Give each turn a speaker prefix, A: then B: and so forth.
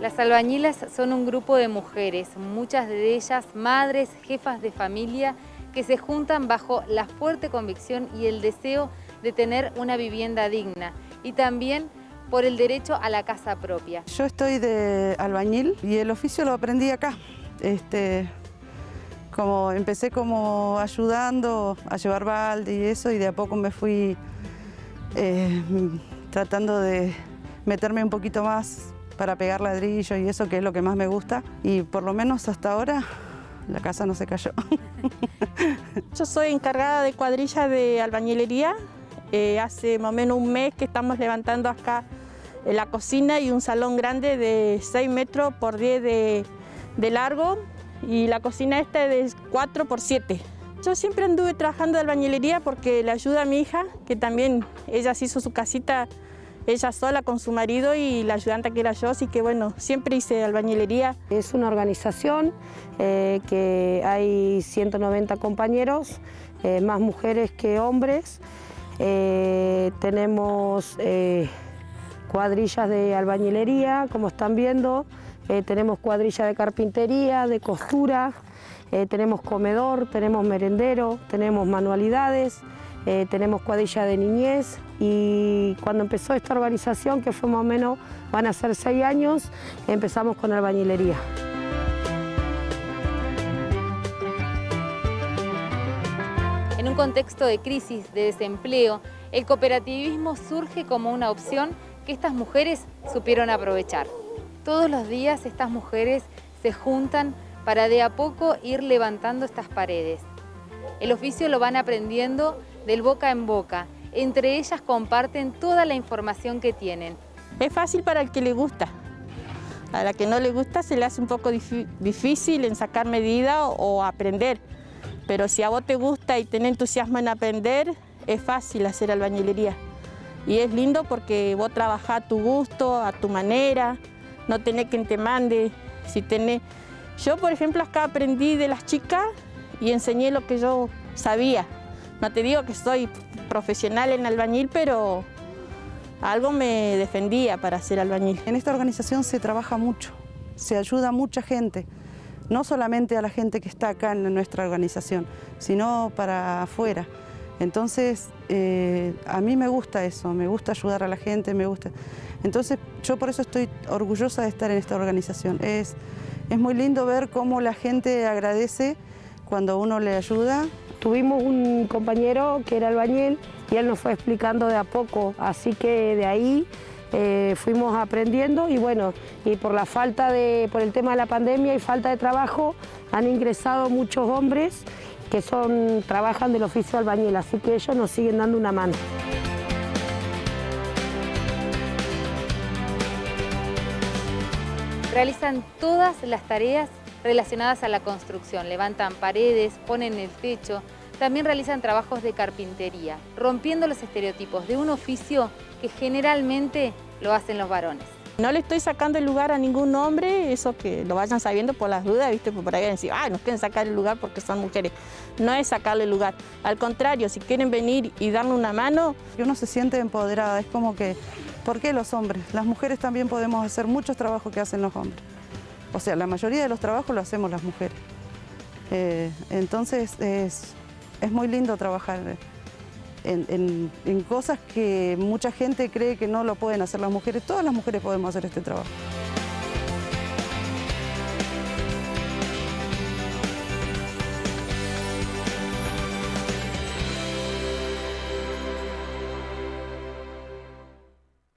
A: Las albañilas son un grupo de mujeres, muchas de ellas madres, jefas de familia, que se juntan bajo la fuerte convicción y el deseo de tener una vivienda digna y también por el derecho a la casa propia.
B: Yo estoy de albañil y el oficio lo aprendí acá. Este, como empecé como ayudando a llevar balde y eso y de a poco me fui eh, tratando de meterme un poquito más para pegar ladrillo y eso que es lo que más me gusta y por lo menos hasta ahora la casa no se cayó.
C: Yo soy encargada de cuadrilla de albañilería. Eh, hace más o menos un mes que estamos levantando acá la cocina y un salón grande de 6 metros por 10 de, de largo y la cocina esta es de 4 por 7. Yo siempre anduve trabajando de albañilería porque le ayuda a mi hija, que también ella se hizo su casita ella sola con su marido y la ayudante que era yo, así que bueno, siempre hice albañilería.
D: Es una organización eh, que hay 190 compañeros, eh, más mujeres que hombres. Eh, tenemos cuadrillas de albañilería, como están viendo, tenemos cuadrilla de carpintería, de costura, tenemos comedor, tenemos merendero, tenemos manualidades, eh, tenemos cuadrilla de niñez y cuando empezó esta organización, que fue más o menos, van a ser seis años, empezamos con albañilería.
A: En un contexto de crisis, de desempleo, el cooperativismo surge como una opción que estas mujeres supieron aprovechar. Todos los días estas mujeres se juntan para de a poco ir levantando estas paredes. El oficio lo van aprendiendo del boca en boca. Entre ellas comparten toda la información que tienen.
C: Es fácil para el que le gusta. A la que no le gusta se le hace un poco difícil en sacar medida o, aprender. Pero si a vos te gusta y tenés entusiasmo en aprender, es fácil hacer albañilería. Y es lindo porque vos trabajás a tu gusto, a tu manera, no tenés quien te mande. Si tenés... Yo, por ejemplo, acá aprendí de las chicas y enseñé lo que yo sabía. No te digo que soy profesional en albañil, pero algo me defendía para ser albañil.
B: En esta organización se trabaja mucho, se ayuda a mucha gente, no solamente a la gente que está acá en nuestra organización, sino para afuera. Entonces, eh, a mí me gusta eso, me gusta ayudar a la gente, me gusta. Entonces, yo por eso estoy orgullosa de estar en esta organización. Es, es muy lindo ver cómo la gente agradece cuando uno le ayuda
D: Tuvimos un compañero que era albañil y él nos fue explicando de a poco, así que de ahí eh, fuimos aprendiendo y bueno, y por la falta de, por el tema de la pandemia y falta de trabajo, han ingresado muchos hombres que son, trabajan del oficio albañil, así que ellos nos siguen dando una mano.
A: Realizan todas las tareas relacionadas a la construcción. Levantan paredes, ponen el techo, también realizan trabajos de carpintería, rompiendo los estereotipos de un oficio que generalmente lo hacen los varones.
C: No le estoy sacando el lugar a ningún hombre, eso que lo vayan sabiendo por las dudas, ¿viste? Por ahí van a decir, ay, nos quieren sacar el lugar porque son mujeres. No es sacarle el lugar. Al contrario, si quieren venir y darle una mano...
B: Uno se siente empoderada, es como que, ¿por qué los hombres? Las mujeres también podemos hacer muchos trabajos que hacen los hombres. O sea, la mayoría de los trabajos lo hacemos las mujeres. Eh, entonces es, muy lindo trabajar en, en cosas que mucha gente cree que no lo pueden hacer las mujeres. Todas las mujeres podemos hacer este trabajo.